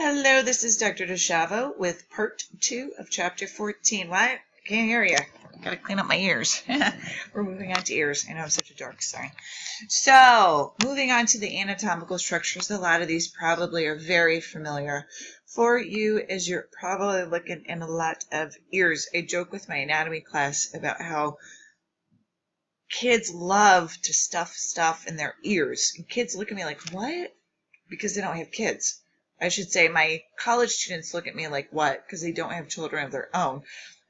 Hello, this is Dr. Dischiavo with part two of chapter 14. Why? I can't hear you. Gotta clean up my ears. We're moving on to ears. I know I'm such a dork, sorry. So, moving on to the anatomical structures. A lot of these probably are very familiar for you as you're probably looking in a lot of ears. I joke with my anatomy class about how kids love to stuff stuff in their ears. And kids look at me like, what? Because they don't have kids. I should say my college students look at me like, what? Because they don't have children of their own.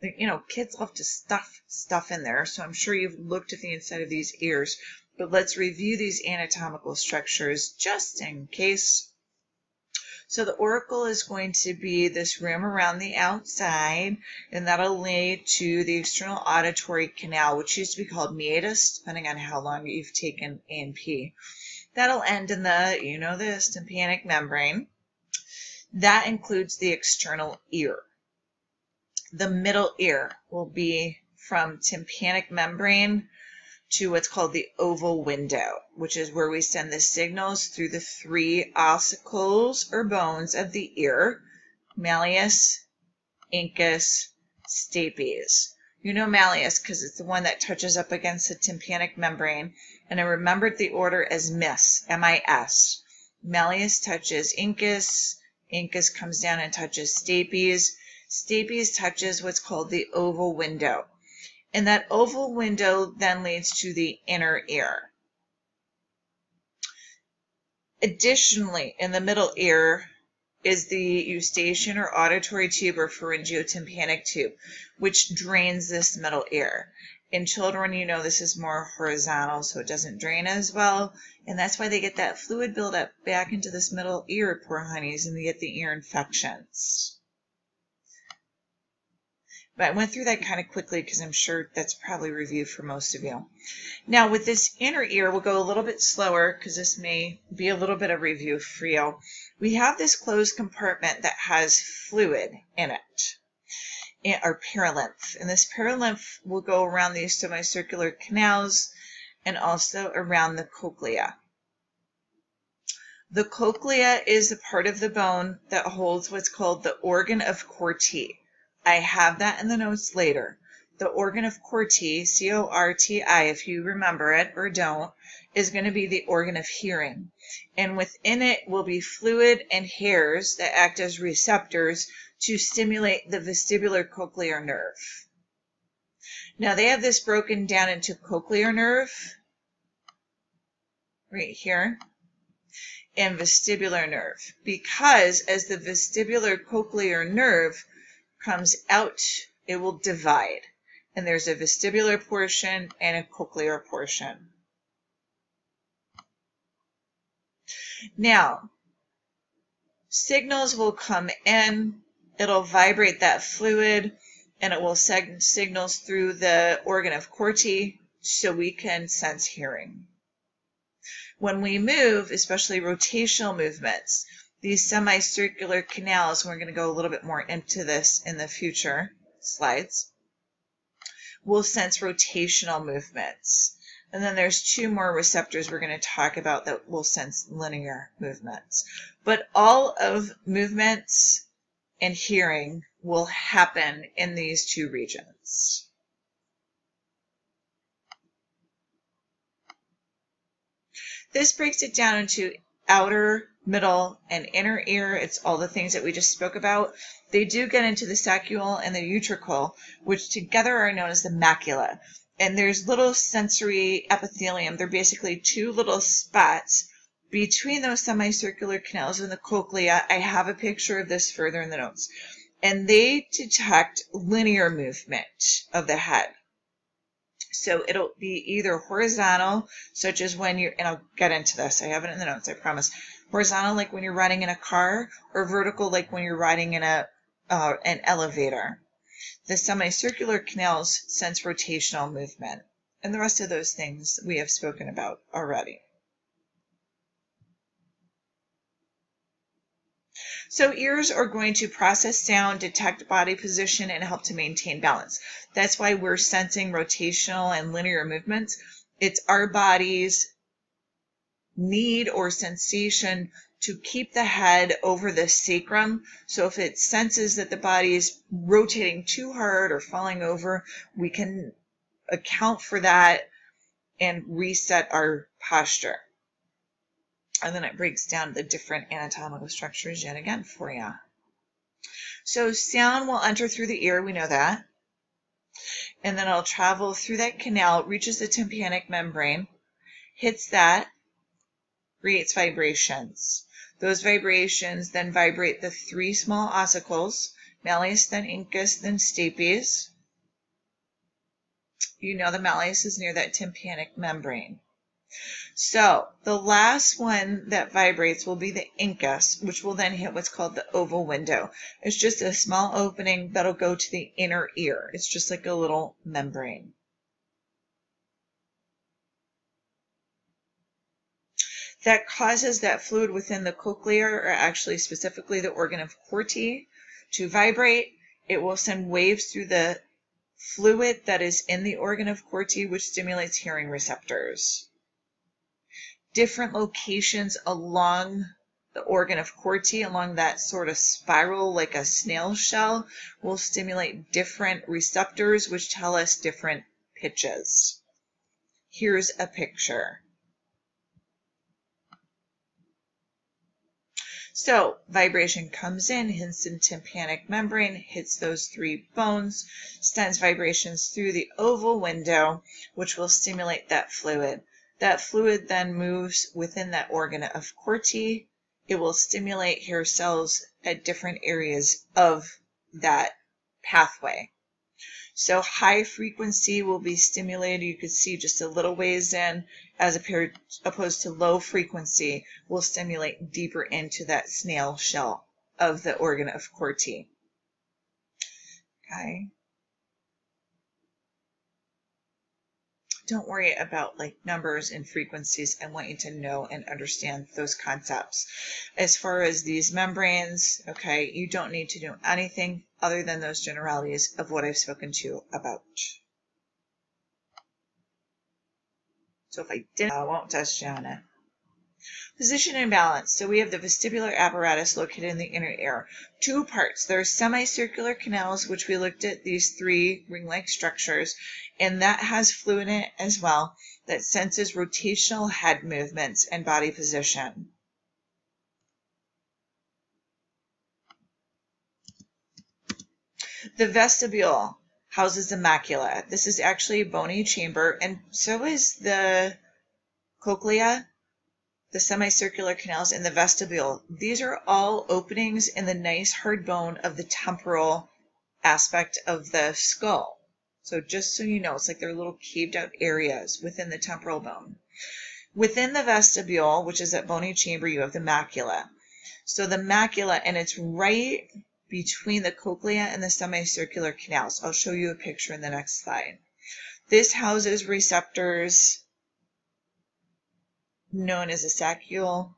You know, kids love to stuff stuff in there. So I'm sure you've looked at the inside of these ears. But let's review these anatomical structures just in case. So the auricle is going to be this rim around the outside, and that'll lead to the external auditory canal, which used to be called meatus, depending on how long you've taken A&P. That'll end in the, you know this, tympanic membrane. That includes the external ear. The middle ear will be from tympanic membrane to what's called the oval window, which is where we send the signals through the three ossicles or bones of the ear, malleus, incus, stapes. You know malleus because it's the one that touches up against the tympanic membrane, and I remembered the order as MIS, M-I-S. Malleus touches incus, incus comes down and touches stapes, stapes touches what's called the oval window. And that oval window then leads to the inner ear. Additionally, in the middle ear is the eustachian or auditory tube or pharyngeotympanic tube, which drains this middle ear. In children, you know this is more horizontal, so it doesn't drain as well. And that's why they get that fluid buildup back into this middle ear, poor honeys, and they get the ear infections. But I went through that kind of quickly because I'm sure that's probably review for most of you. Now with this inner ear, we'll go a little bit slower because this may be a little bit of review for you. We have this closed compartment that has fluid in it, eh, or perilymph. And this perilymph will go around these semicircular canals and also around the cochlea. The cochlea is a part of the bone that holds what's called the organ of Corti. I have that in the notes later. The organ of Corti, C-O-R-T-I, if you remember it or don't, is going to be the organ of hearing. And within it will be fluid and hairs that act as receptors to stimulate the vestibular cochlear nerve. Now they have this broken down into cochlear nerve, right here, and vestibular nerve, because as the vestibular cochlear nerve comes out, it will divide. And there's a vestibular portion and a cochlear portion. Now, signals will come in, it'll vibrate that fluid, and it will send signals through the organ of Corti so we can sense hearing. When we move, especially rotational movements, these semicircular canals, we're going to go a little bit more into this in the future slides, will sense rotational movements. And then there's two more receptors we're going to talk about that will sense linear movements. But all of movements and hearing will happen in these two regions. This breaks it down into outer middle, and inner ear. It's all the things that we just spoke about. They do get into the saccule and the utricle, which together are known as the macula. And there's little sensory epithelium. They're basically two little spots between those semicircular canals and the cochlea. I have a picture of this further in the notes. And they detect linear movement of the head. So it'll be either horizontal, such as when you're, and I'll get into this, I have it in the notes, I promise. Horizontal, like when you're riding in a car, or vertical, like when you're riding in a uh, an elevator. The semicircular canals sense rotational movement, and the rest of those things we have spoken about already. So ears are going to process sound, detect body position, and help to maintain balance. That's why we're sensing rotational and linear movements. It's our body's need or sensation to keep the head over the sacrum. So if it senses that the body is rotating too hard or falling over, we can account for that and reset our posture. And then it breaks down the different anatomical structures yet again for you. So sound will enter through the ear, we know that. And then it'll travel through that canal, reaches the tympanic membrane, hits that, creates vibrations. Those vibrations then vibrate the three small ossicles, malleus, then incus, then stapes. You know the malleus is near that tympanic membrane. So the last one that vibrates will be the incus, which will then hit what's called the oval window. It's just a small opening that'll go to the inner ear. It's just like a little membrane. That causes that fluid within the cochlea, or actually specifically the organ of Corti, to vibrate. It will send waves through the fluid that is in the organ of Corti, which stimulates hearing receptors different locations along the organ of Corti, along that sort of spiral like a snail shell, will stimulate different receptors, which tell us different pitches. Here's a picture. So vibration comes in, hits the tympanic membrane, hits those three bones, sends vibrations through the oval window, which will stimulate that fluid. That fluid then moves within that organ of Corti. It will stimulate hair cells at different areas of that pathway. So high frequency will be stimulated. You could see just a little ways in as opposed to low frequency will stimulate deeper into that snail shell of the organ of Corti. Okay. Don't worry about like numbers and frequencies. I want you to know and understand those concepts. As far as these membranes, okay, you don't need to know anything other than those generalities of what I've spoken to you about. So if I didn't, I won't on it. Position and balance. So we have the vestibular apparatus located in the inner ear. Two parts. There are semicircular canals, which we looked at these three ring-like structures, and that has fluid in it as well that senses rotational head movements and body position. The vestibule houses the macula. This is actually a bony chamber, and so is the cochlea the semicircular canals in the vestibule. These are all openings in the nice hard bone of the temporal aspect of the skull. So just so you know, it's like they're little caved out areas within the temporal bone. Within the vestibule, which is that bony chamber, you have the macula. So the macula, and it's right between the cochlea and the semicircular canals. I'll show you a picture in the next slide. This houses receptors known as the saccule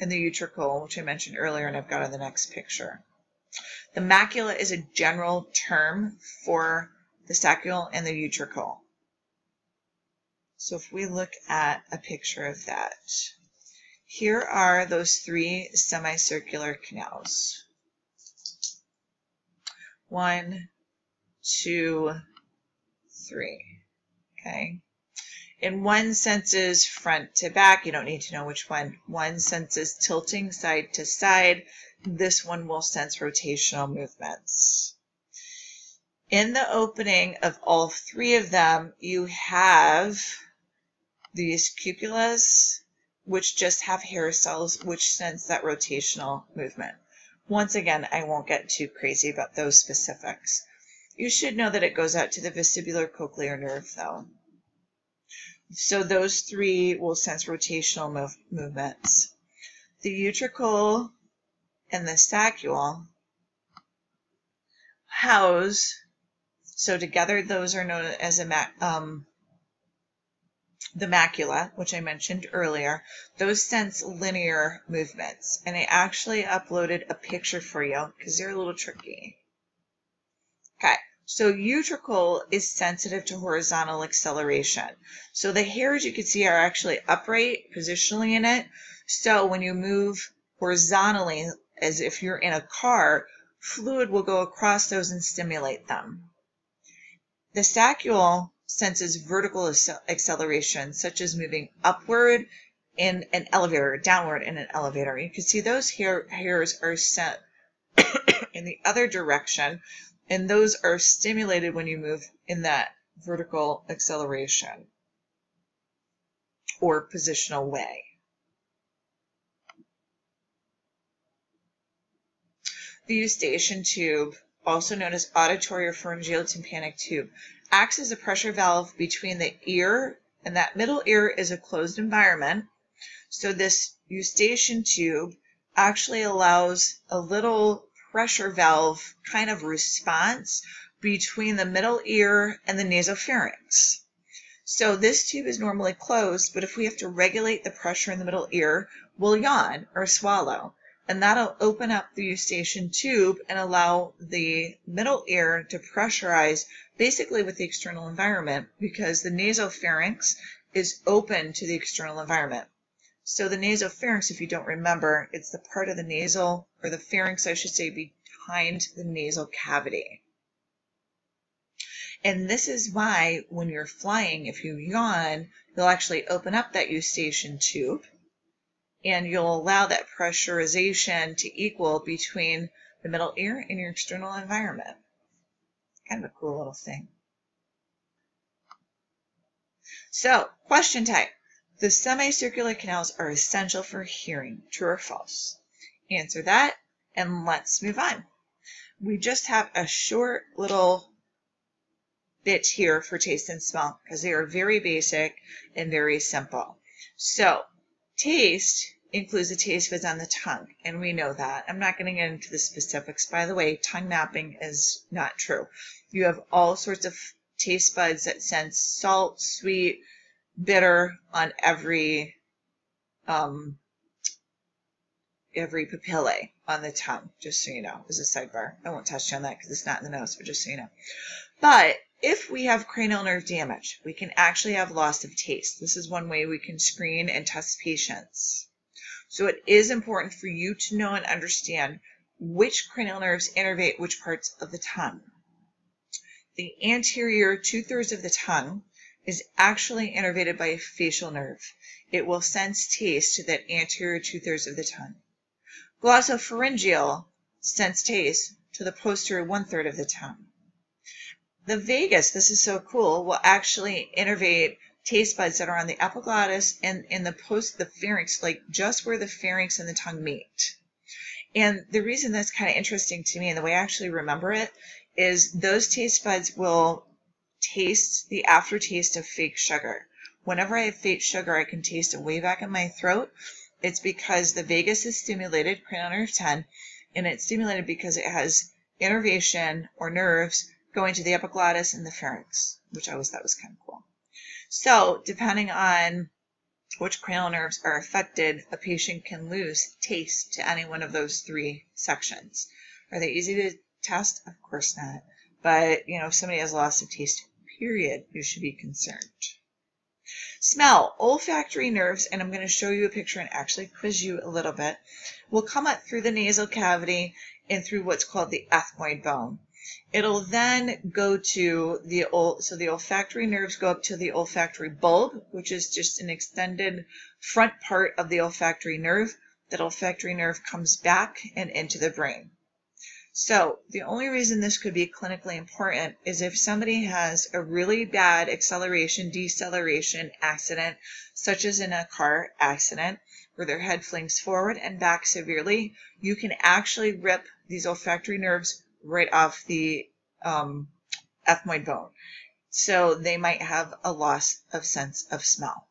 and the utricle, which I mentioned earlier and I've got on the next picture. The macula is a general term for the saccule and the utricle. So if we look at a picture of that, here are those three semicircular canals. One, two, three. Okay. In one senses front to back. You don't need to know which one. One senses tilting side to side. This one will sense rotational movements. In the opening of all three of them, you have these cupulas, which just have hair cells, which sense that rotational movement. Once again, I won't get too crazy about those specifics. You should know that it goes out to the vestibular cochlear nerve, though. So those three will sense rotational move, movements. The utricle and the saccule house, so together those are known as a um, the macula, which I mentioned earlier, those sense linear movements. And I actually uploaded a picture for you because they're a little tricky. Okay, so utricle is sensitive to horizontal acceleration. So the hairs you can see are actually upright positionally in it. So when you move horizontally as if you're in a car, fluid will go across those and stimulate them. The saccule senses vertical acceleration, such as moving upward in an elevator, downward in an elevator. You can see those hair, hairs are set in the other direction, and those are stimulated when you move in that vertical acceleration or positional way. The eustachian tube, also known as auditory or pharyngeal tympanic tube, acts as a pressure valve between the ear and that middle ear is a closed environment. So this eustachian tube actually allows a little pressure valve kind of response between the middle ear and the nasopharynx. So this tube is normally closed, but if we have to regulate the pressure in the middle ear, we'll yawn or swallow and that'll open up the eustachian tube and allow the middle ear to pressurize basically with the external environment because the nasopharynx is open to the external environment. So the nasopharynx, if you don't remember, it's the part of the nasal, or the pharynx, I should say, behind the nasal cavity. And this is why when you're flying, if you yawn, you'll actually open up that eustachian tube and you'll allow that pressurization to equal between the middle ear and your external environment. Kind of a cool little thing. So, question type. The semicircular canals are essential for hearing. True or false? Answer that and let's move on. We just have a short little bit here for taste and smell because they are very basic and very simple. So Taste includes the taste buds on the tongue, and we know that. I'm not going to get into the specifics. By the way, tongue mapping is not true. You have all sorts of taste buds that sense salt, sweet, bitter on every um, every papillae on the tongue, just so you know, as a sidebar. I won't touch on that because it's not in the notes, but just so you know. But if we have cranial nerve damage, we can actually have loss of taste. This is one way we can screen and test patients. So it is important for you to know and understand which cranial nerves innervate which parts of the tongue. The anterior two-thirds of the tongue is actually innervated by a facial nerve. It will sense taste to that anterior two-thirds of the tongue. Glossopharyngeal sense taste to the posterior one-third of the tongue. The vagus, this is so cool, will actually innervate taste buds that are on the epiglottis and in the post the pharynx, like just where the pharynx and the tongue meet. And the reason that's kind of interesting to me and the way I actually remember it is those taste buds will taste the aftertaste of fake sugar. Whenever I have fake sugar, I can taste it way back in my throat. It's because the vagus is stimulated, cranial nerve 10, and it's stimulated because it has innervation or nerves going to the epiglottis and the pharynx, which I always thought was kind of cool. So depending on which cranial nerves are affected, a patient can lose taste to any one of those three sections. Are they easy to test? Of course not. But, you know, if somebody has loss of taste, period, you should be concerned. Smell, olfactory nerves, and I'm going to show you a picture and actually quiz you a little bit, will come up through the nasal cavity and through what's called the ethmoid bone. It'll then go to the so the olfactory nerves go up to the olfactory bulb, which is just an extended front part of the olfactory nerve. That olfactory nerve comes back and into the brain. So the only reason this could be clinically important is if somebody has a really bad acceleration, deceleration accident, such as in a car accident, where their head flings forward and back severely, you can actually rip these olfactory nerves right off the um, ethmoid bone. So they might have a loss of sense of smell.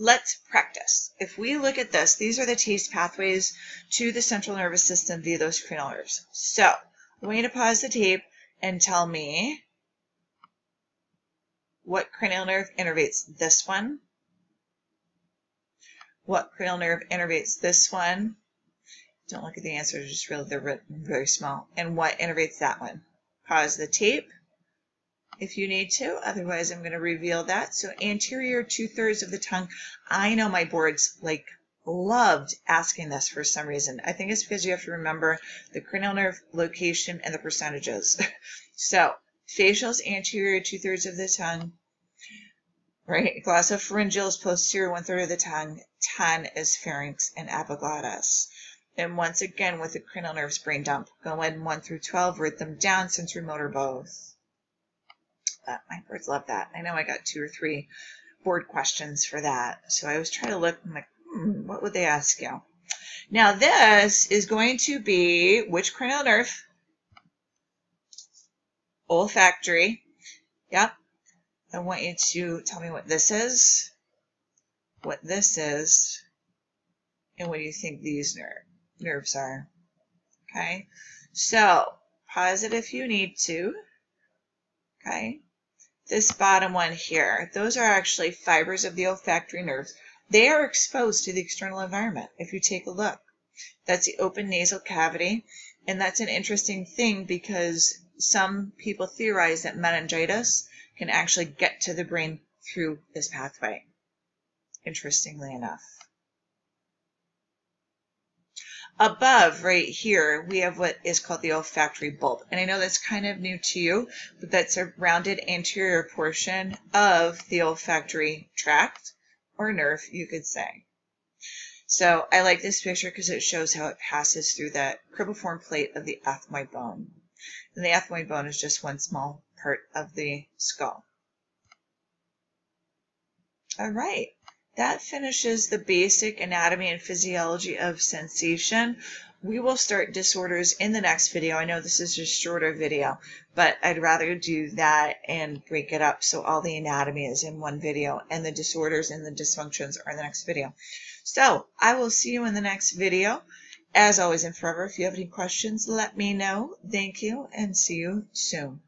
Let's practice. If we look at this, these are the taste pathways to the central nervous system via those cranial nerves. So I want you to pause the tape and tell me what cranial nerve innervates this one, what cranial nerve innervates this one, don't look at the answers, just really they're written very small. And what innervates that one? Pause the tape if you need to. Otherwise, I'm going to reveal that. So anterior two-thirds of the tongue. I know my boards like loved asking this for some reason. I think it's because you have to remember the cranial nerve location and the percentages. so facials anterior two-thirds of the tongue. Right, glossopharyngeal is posterior one-third of the tongue. 10 is pharynx and epiglottis. And once again, with the cranial nerves brain dump, go in 1 through 12, write them down, sensory motor both. But my birds love that. I know I got two or three board questions for that. So I was trying to look, I'm like, hmm, what would they ask you? Now this is going to be which cranial nerve? Olfactory. Yep. I want you to tell me what this is, what this is, and what you think these nerves? nerves are. Okay, so pause it if you need to. Okay, this bottom one here, those are actually fibers of the olfactory nerves. They are exposed to the external environment if you take a look. That's the open nasal cavity, and that's an interesting thing because some people theorize that meningitis can actually get to the brain through this pathway, interestingly enough. Above, right here, we have what is called the olfactory bulb. And I know that's kind of new to you, but that's a rounded anterior portion of the olfactory tract, or nerve, you could say. So I like this picture because it shows how it passes through that cribriform plate of the ethmoid bone. And the ethmoid bone is just one small part of the skull. All right that finishes the basic anatomy and physiology of sensation. We will start disorders in the next video. I know this is a shorter video, but I'd rather do that and break it up so all the anatomy is in one video and the disorders and the dysfunctions are in the next video. So I will see you in the next video. As always and forever, if you have any questions, let me know. Thank you and see you soon.